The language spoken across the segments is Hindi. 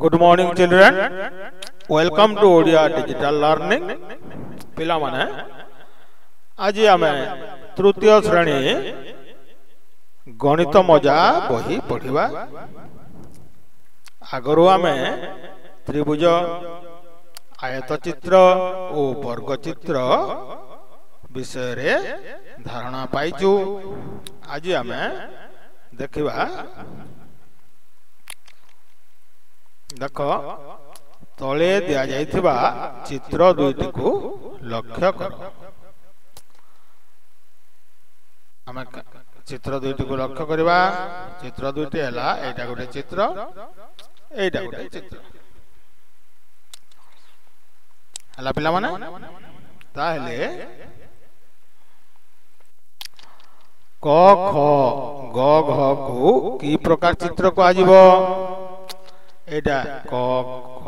Good morning children welcome to Odia digital learning पिला माने आज हमें तृतीय श्रेणी गणित मजा बही पढ़िबा आगर हमें त्रिभुज आयत चित्र ओ वर्ग चित्र विषय रे धारणा पाइचू आज हमें देखिबा देख तले दि जा चित्र दुईट को लक्ष्य कर चित्र दुईट को लक्ष्य करवा चित्र दुईट है यहाँ गोटे चित्र यहाँ गोटे चित्र है पाने क ख ग घ को कि प्रकार चित्र को आज এটা ক খ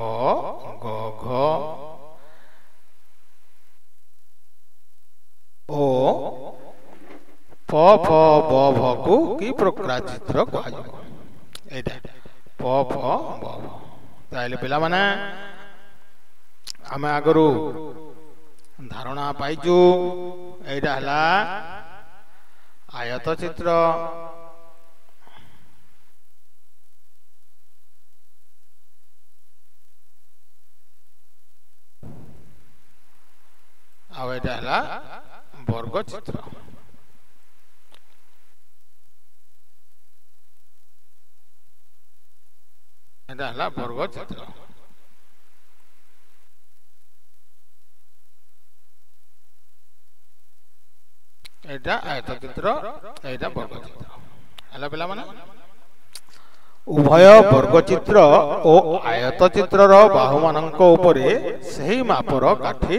গ ঘ ও প ফ ব ଭ କୁ କି ପ୍ରକ୍ରା ଚିତ୍ର କୁହାଯିବ ଏଇଟା ପ ଫ ବ ଭ ତାହେଲେ ପିଲାମାନେ ଆମେ ଆଗରୁ ଧାରଣା ପାଇଛୁ ଏଇଟା ହେଲା ଆୟତ ଚିତ୍ର এটা ହେଲା ବର୍ଗ ଚିତ୍ର এটা ହେଲା ବର୍ଗ ଚିତ୍ର এটা আয়ତ চিତ୍ର এটা ବର୍ଗ ଚିତ୍ର ହେଲା ପିଲାମାନେ ଉଭୟ ବର୍ଗଚିତ୍ର ଓ ଆୟତଚିତ୍ରର ବାହୁମାନଙ୍କ ଉପରେ ସେହି ମାପର କାଠି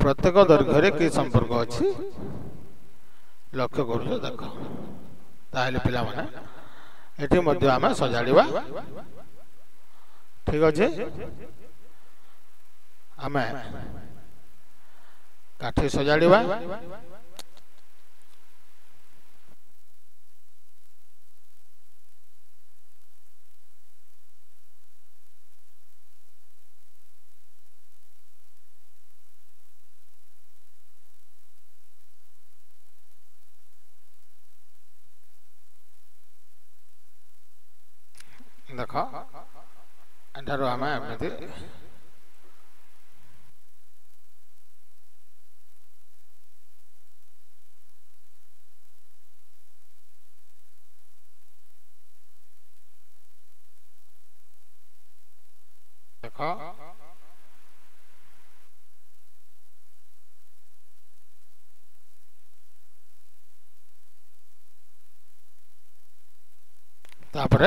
ପ୍ରତ୍ୟେକ ଦୈର୍ଘ୍ୟରେ କି ସମ୍ପର୍କ ଅଛି ଲକ୍ଷ୍ୟ କରୁଛ ଦେଖ ତାହେଲେ ପିଲାମାନେ ଏଠି ମଧ୍ୟ ଆମେ ସଜାଡ଼ିବା ଠିକ ଅଛି ଆମେ କାଠି ସଜାଡ଼ିବା দেখো ধরো আমি আপনাদের দেখো তারপরে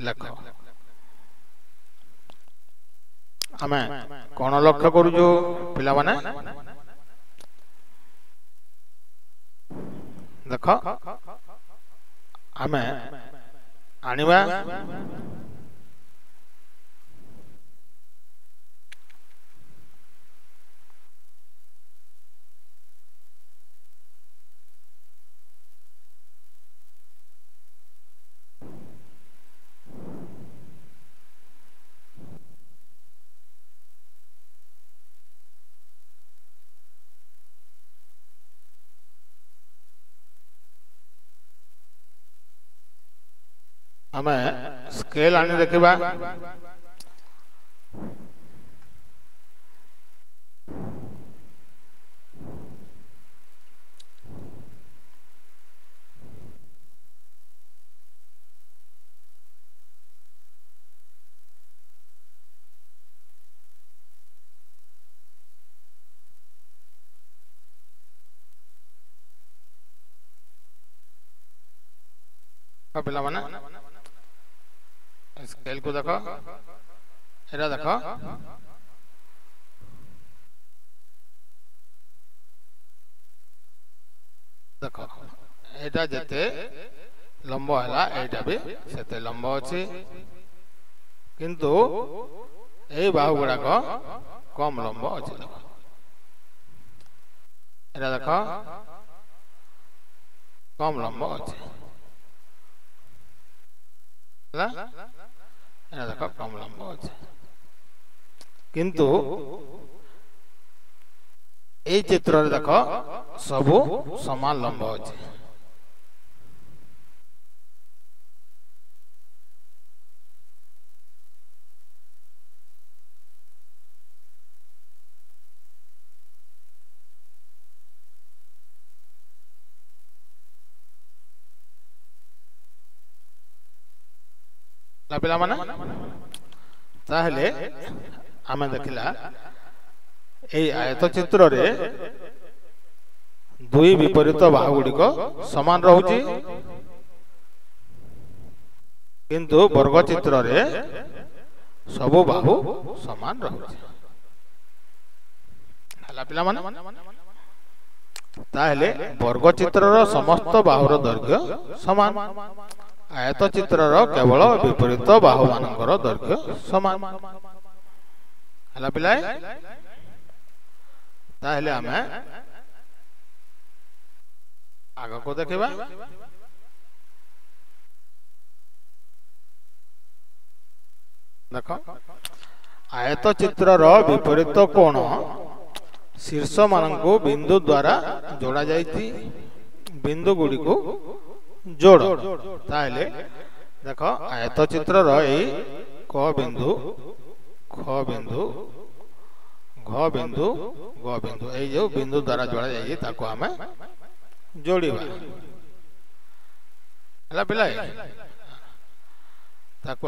लख आम कौन लक्ष्य करूचु पाने देख आम आनवा आम स्केल आने देखा पे स्केल को देखो एरा देखो देखो एटा जते लंबा हैला एटा भी सेते लंबा अछि किंतु ए बाहु गडा को कम लंबा अछि देखो एरा देखो कम लंबा अछि हाँ? तो किंतु ये चित्र देख सब समान लंब अच्छे ନା ପିଲାମାନେ ତାହେଲେ ଆମେ ଦେଖିଲା ଏଇ ଆୟତ ଚିତ୍ରରେ ଦୁଇ ବିପରୀତ ବାହୁ ଗୁଡ଼ିକ କିନ୍ତୁ ବର୍ଗ ଚିତ୍ରରେ ସବୁ ବାହୁ ସମାନ ରହୁଛି ହେଲା ପିଲାମାନେ ତାହେଲେ ବର୍ଗ ଚିତ୍ରର ସମସ୍ତ ବାହୁର ଦୈର୍ଘ୍ୟ ସମାନ आयत चित्र केवल विपरीत बाहू मान दैर्घ्य सामान आग को देखा देख आयत चित्र विपरीत कोण शीर्ष मान को बिंदु द्वारा जोड़ा जाती बिंदु गुड़ी को जोड़ देख आयत चित्र रही क बिंदु ख बिंदु घ बिंदु ग बिंदु ये बिंदु द्वारा जोड़ा जाए ताको हमें जोड़िबा पिला ताको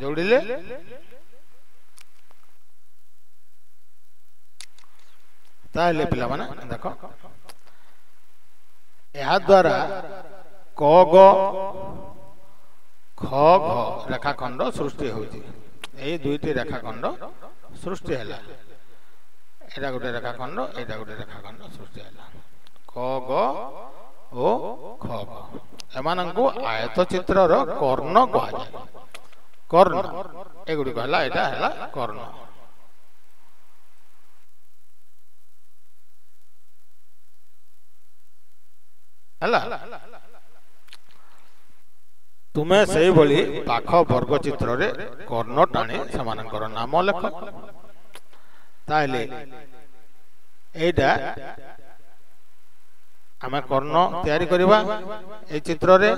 ଜଳିଲେ ତାହେଲେ ପିଲାମାନେ ଦେଖ ଏହାଦ୍ୱାରା କ ଗ ଖ ଘ ରେଖାଖଣ୍ଡ ସୃଷ୍ଟି ହେଉଛି ଏଇ ଦୁଇଟି ରେଖା ଖଣ୍ଡ ସୃଷ୍ଟି ହେଲା ଏଇଟା ଗୋଟେ ରେଖା ଖଣ୍ଡ ଏଇଟା ଗୋଟେ ରେଖା ଖଣ୍ଡ ସୃଷ୍ଟି ହେଲା କ ଗ ଓ ଖ ଘ ଏମାନଙ୍କୁ ଆୟତ ଚିତ୍ରର କର୍ଣ୍ଣ କୁହାଯାଏ কর্ণ এগুড়ি হল এটা হল কর্ণ হল ତୁମେ ସେହିଭଳି ପାଖ ବର୍ଗଚିତ୍ରରେ କର୍ଣ୍ଣ ଟାଣି ସେମାନଙ୍କର ନାମ ଲେଖ ତାହେଲେ ଏଇଟା ଆମେ କର୍ଣ୍ଣ ତିଆରି କରିବା ଏଇ ଚିତ୍ରରେ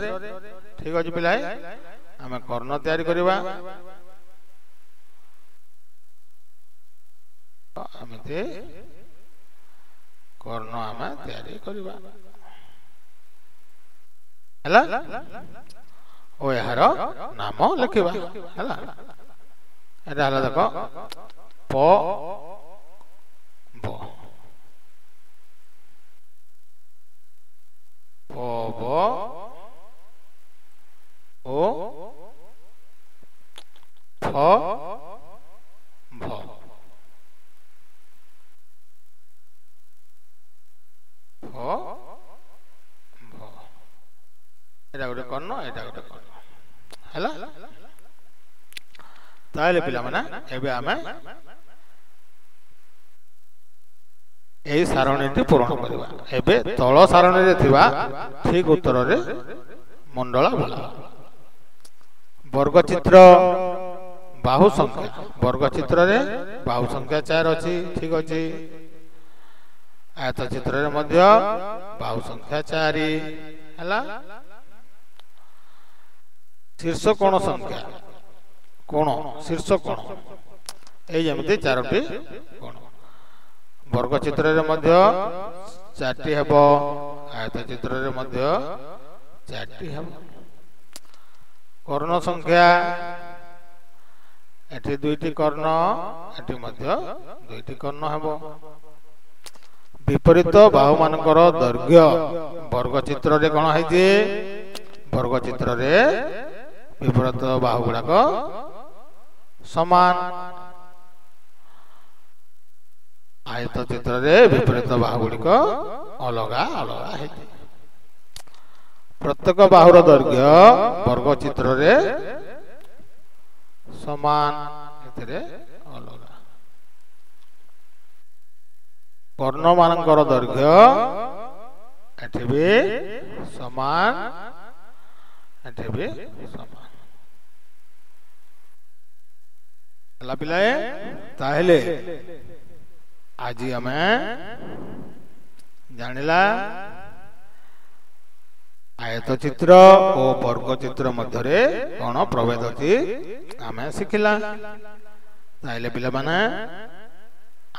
ଠିକ ଅଛି ପିଲାଏ ଆମେ କର୍ଣ୍ଣ ତିଆରି କରିବା ଏମିତି କର୍ଣ୍ଣ ଆମେ ତିଆରି କରିବା ହେଲା ଓ ଏହାର ନାମ ଲେଖିବା ହେଲା ଏଇଟା ହେଲା ଦେଖ ପ ବ ପ ବ ভ এটা গোটে কর্ণ এটা গোটে কর্ণ ହେଲା ତାହେଲେ ପିଲାମାନେ ଏବେ ଆମେ ଏହି ସାରଣୀଟି ପୂରଣ କରିବା ଏବେ ତଳ ସାରଣୀରେ ଥିବା ଠିକ ଉତ୍ତରରେ ମଣ୍ଡଳ ଭଲ ବର୍ଗଚିତ୍ର ବାହୁ ସଂଖ୍ୟା ବର୍ଗ ଚିତ୍ରରେ ବାହୁ ସଂଖ୍ୟା ଚାରି ଅଛି ଠିକ ଅଛି ଆୟତ ଚିତ୍ରରେ ମଧ୍ୟ ବାହୁ ସଂଖ୍ୟା ଚାରି ହେଲା ଶୀର୍ଷ କୋଣ ସଂଖ୍ୟା କୋଣ ଶୀର୍ଷ କୋଣ ଏଇ ଯେମିତି ଚାରୋଟି କୋଣ ବର୍ଗ ଚିତ୍ରରେ ମଧ୍ୟ ଚାରିଟି ହେବ ଆୟତ ଚିତ୍ରରେ ମଧ୍ୟ ଚାରିଟି ହେବ କର୍ଣ୍ଣ ସଂଖ୍ୟା ଏଠି ଦୁଇଟି କର୍ଣ୍ଣ ଏଠି ମଧ୍ୟ ଦୁଇଟି କର୍ଣ୍ଣ ହେବ ବିପରୀତ ବାହୁମାନଙ୍କର ଦୈର୍ଘ୍ୟ ବର୍ଗଚିତ୍ରରେ କ'ଣ ହେଇଛି ବର୍ଗଚିତ୍ରରେ ବିପରୀତ ବାହୁ ଗୁଡ଼ାକ ସମାନ ଆୟତ ଚିତ୍ରରେ ବିପରୀତ ବାହୁ ଗୁଡ଼ିକ ଅଲଗା ଅଲଗା ହେଇଛି ପ୍ରତ୍ୟେକ ବାହୁର ଦୈର୍ଘ୍ୟ ବର୍ଗଚିତ୍ରରେ ସମାନ ଏଥିରେ ଅଲଗା ବର୍ଣ୍ଣମାନଙ୍କର ଦୈର୍ଘ୍ୟ ଏଠି ବି ସମାନ ଏଠି ବି ସମାନ ହେଲା ପିଲାଏ ତାହେଲେ ଆଜି ଆମେ ଜାଣିଲା आयत चित्र और बर्ग चित्र मध्य कौन प्रभेद अच्छी आम शिखला ताल पे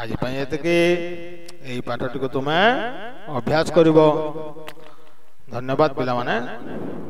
आज यही पाठटी को तुम्हें अभ्यास कर धन्यवाद पे